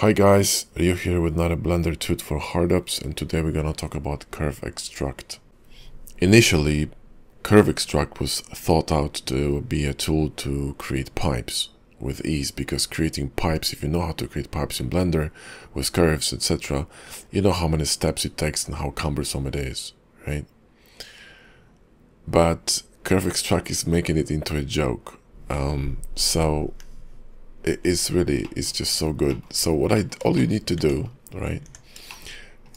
Hi guys, Rio here with another Blender tut for Hard Ops and today we're gonna talk about Curve Extract. Initially, Curve Extract was thought out to be a tool to create pipes with ease because creating pipes, if you know how to create pipes in Blender with curves, etc., you know how many steps it takes and how cumbersome it is, right? But Curve Extract is making it into a joke. Um, so it's really it's just so good. So what i all you need to do right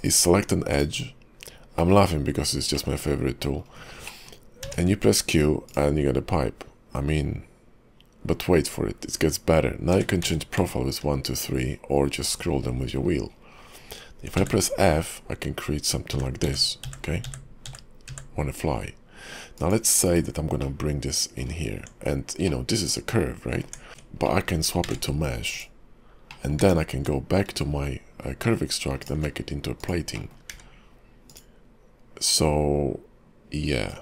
is select an edge. I'm laughing because it's just my favorite tool. And you press q and you get a pipe. I mean but wait for it. It gets better. Now you can change profile with one two three or just scroll them with your wheel. If i press f i can create something like this okay? Want to fly. Now let's say that i'm gonna bring this in here. And you know this is a curve right but I can swap it to mesh. And then I can go back to my uh, curve extract and make it into a plating. So yeah.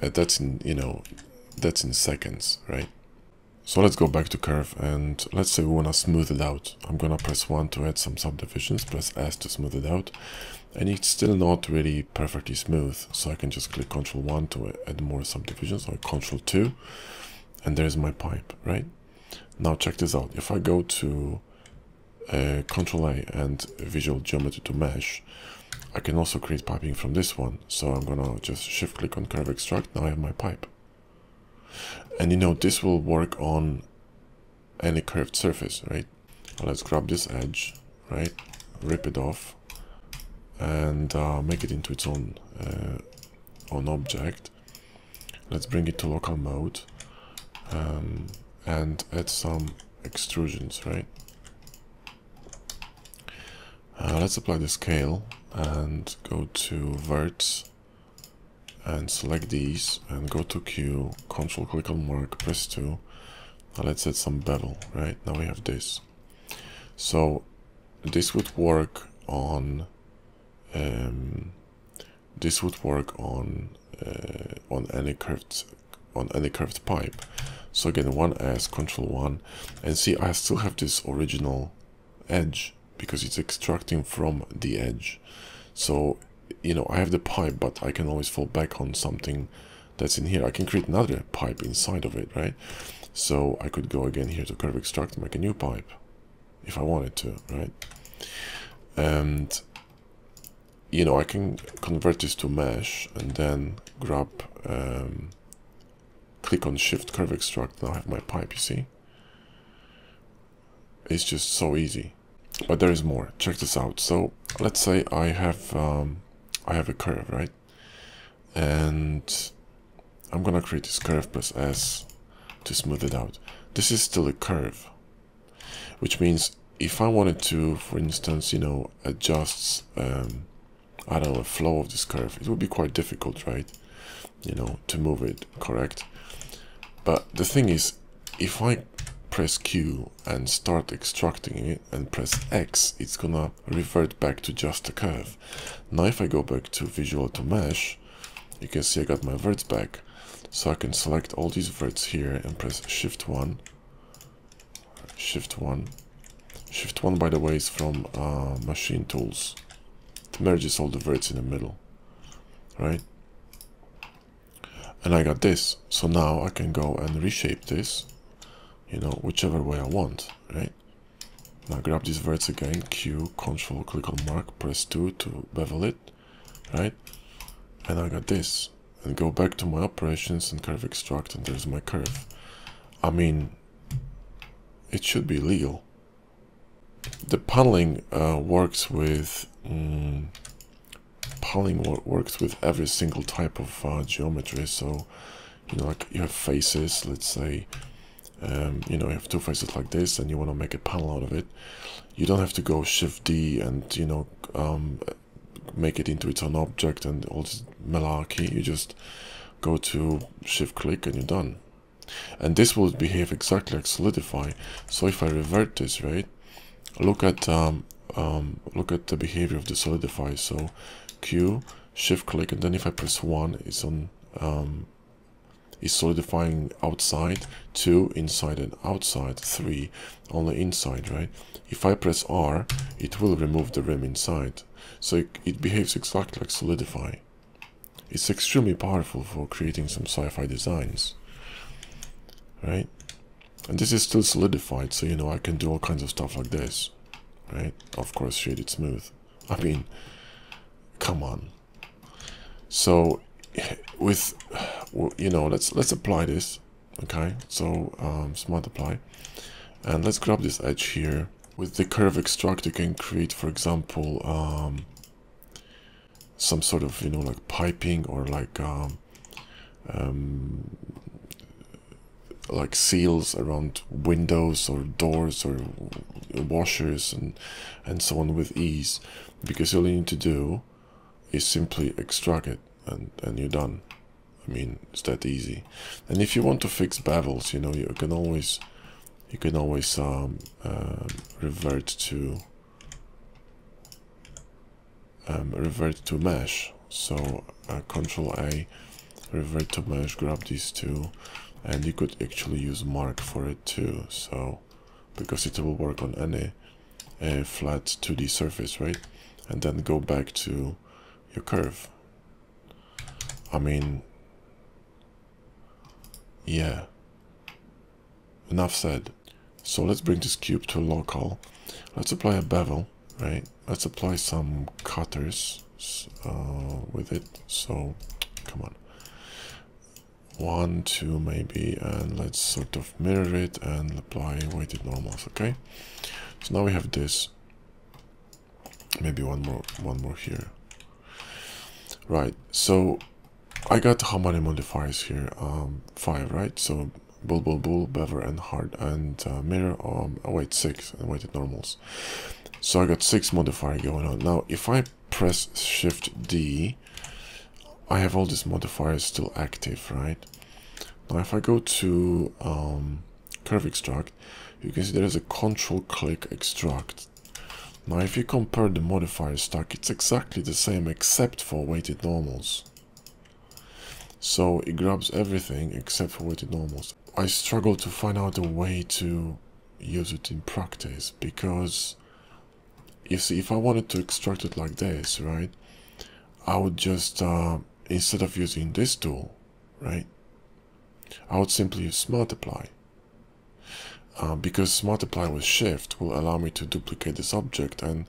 Uh, that's in you know that's in seconds right? So let's go back to curve and let's say we want to smooth it out. I'm gonna press 1 to add some subdivisions press S to smooth it out. And it's still not really perfectly smooth so I can just click Ctrl 1 to add more subdivisions or Ctrl 2 and there's my pipe right now check this out. If I go to uh, Control A and Visual Geometry to Mesh, I can also create piping from this one. So I'm gonna just shift click on Curve Extract. Now I have my pipe. And you know, this will work on any curved surface, right? let's grab this edge, right? Rip it off and uh, make it into its own, uh, own object. Let's bring it to local mode. Um, and add some extrusions, right? Uh, let's apply the scale and go to verts and select these and go to Q, control click on mark, press 2. Now let's add some bevel, right? Now we have this. So this would work on um, this would work on uh, on any curved on any curved pipe. So again, 1s, control 1, and see I still have this original edge because it's extracting from the edge. So, you know, I have the pipe, but I can always fall back on something that's in here. I can create another pipe inside of it, right? So I could go again here to curve extract and make a new pipe if I wanted to, right? And, you know, I can convert this to mesh and then grab um, click on shift curve extract now I have my pipe you see? It's just so easy. But there is more. Check this out. So let's say I have um, I have a curve right? And I'm gonna create this curve plus S to smooth it out. This is still a curve which means if I wanted to for instance you know adjust um, I don't know a flow of this curve it would be quite difficult right? You know to move it correct but the thing is, if I press Q and start extracting it and press X, it's gonna revert back to just a curve. Now if I go back to Visual to Mesh, you can see I got my verts back. So I can select all these verts here and press Shift 1. Shift 1. Shift 1 by the way is from uh, Machin3 Tools. It merges all the verts in the middle. Right? And I got this. So now I can go and reshape this you know whichever way I want right? Now grab these verts again Q control click on mark press 2 to bevel it right? And I got this. And go back to my operations and curve extract and there's my curve. I mean it should be legal. The paneling uh, works with mm, paneling works with every single type of uh, geometry. So, you know, like you have faces, let's say, um, you know, you have two faces like this and you want to make a panel out of it. You don't have to go Shift D and, you know, um, make it into its own object and all this malarkey. You just go to Shift click and you're done. And this will behave exactly like Solidify. So if I revert this, right, look at um, um, look at the behavior of the Solidify. So Q, shift click, and then if I press 1, it's on, um, solidifying outside, 2 inside and outside, 3 only inside, right? If I press R, it will remove the rim inside. So it, it behaves exactly like solidify. It's extremely powerful for creating some sci-fi designs, right? And this is still solidified, so you know I can do all kinds of stuff like this, right? Of course, shaded smooth. I mean, come on. So with you know let's let's apply this okay? So um, smart apply. And let's grab this edge here with the curve extract you can create for example um, some sort of you know like piping or like um, um, like seals around windows or doors or washers and and so on with ease. Because all you need to do is simply extract it and and you're done. I mean it's that easy. And if you want to fix bevels you know you can always you can always um, uh, revert to um, revert to mesh. So uh, control A revert to mesh grab these two and you could actually use mark for it too. So because it will work on any a flat 2d surface right? And then go back to your curve. I mean yeah. Enough said. So let's bring this cube to local. Let's apply a bevel right? Let's apply some cutters uh, with it. So come on. One two maybe and let's sort of mirror it and apply weighted normals okay? So now we have this. Maybe one more one more here right so i got how many modifiers here um five right so bull bull bull bever and hard and uh, mirror um oh wait six and weighted normals so i got six modifier going on now if i press shift d I have all these modifiers still active, right? Now if I go to um, curve extract, you can see there is a control click extract. Now if you compare the modifier stack, it's exactly the same except for weighted normals. So it grabs everything except for weighted normals. I struggle to find out a way to use it in practice because you see if I wanted to extract it like this, right, I would just uh, instead of using this tool, right, I would simply use smart apply. Uh, because multiply with Shift will allow me to duplicate this object and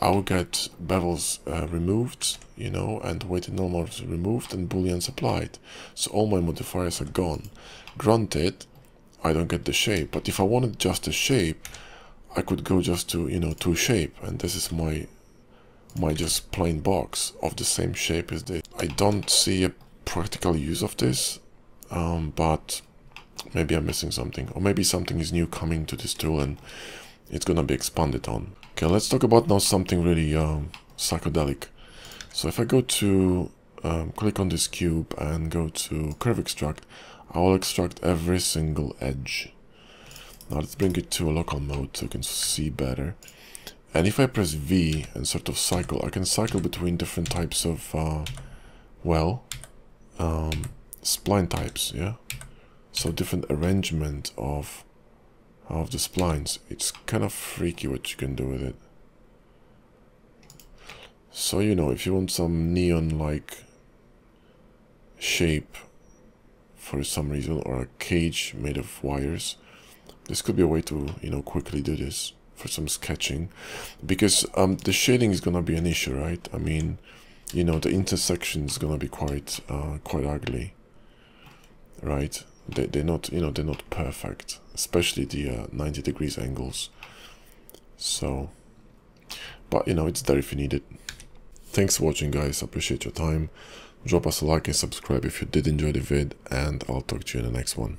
I will get bevels uh, removed, you know, and weighted normals removed and booleans applied. So all my modifiers are gone. Granted, I don't get the shape, but if I wanted just the shape, I could go just to, you know, to shape, and this is my my just plain box of the same shape as this. I don't see a practical use of this, um, but maybe I'm missing something. Or maybe something is new coming to this tool and it's gonna be expanded on. Okay, let's talk about now something really um, psychedelic. So if I go to, um, click on this cube and go to curve extract, I will extract every single edge. Now let's bring it to a local mode so you can see better. And if I press V and sort of cycle, I can cycle between different types of, uh, well, um, spline types, yeah? So different arrangement of, of the splines. It's kind of freaky what you can do with it. So, you know, if you want some neon-like shape for some reason, or a cage made of wires, this could be a way to, you know, quickly do this for some sketching because um, the shading is gonna be an issue right I mean you know the intersection is gonna be quite uh, quite ugly right they, they're not you know they're not perfect especially the uh, 90 degrees angles. So but you know it's there if you need it. Thanks for watching guys. Appreciate your time. Drop us a like and subscribe if you did enjoy the vid and I'll talk to you in the next one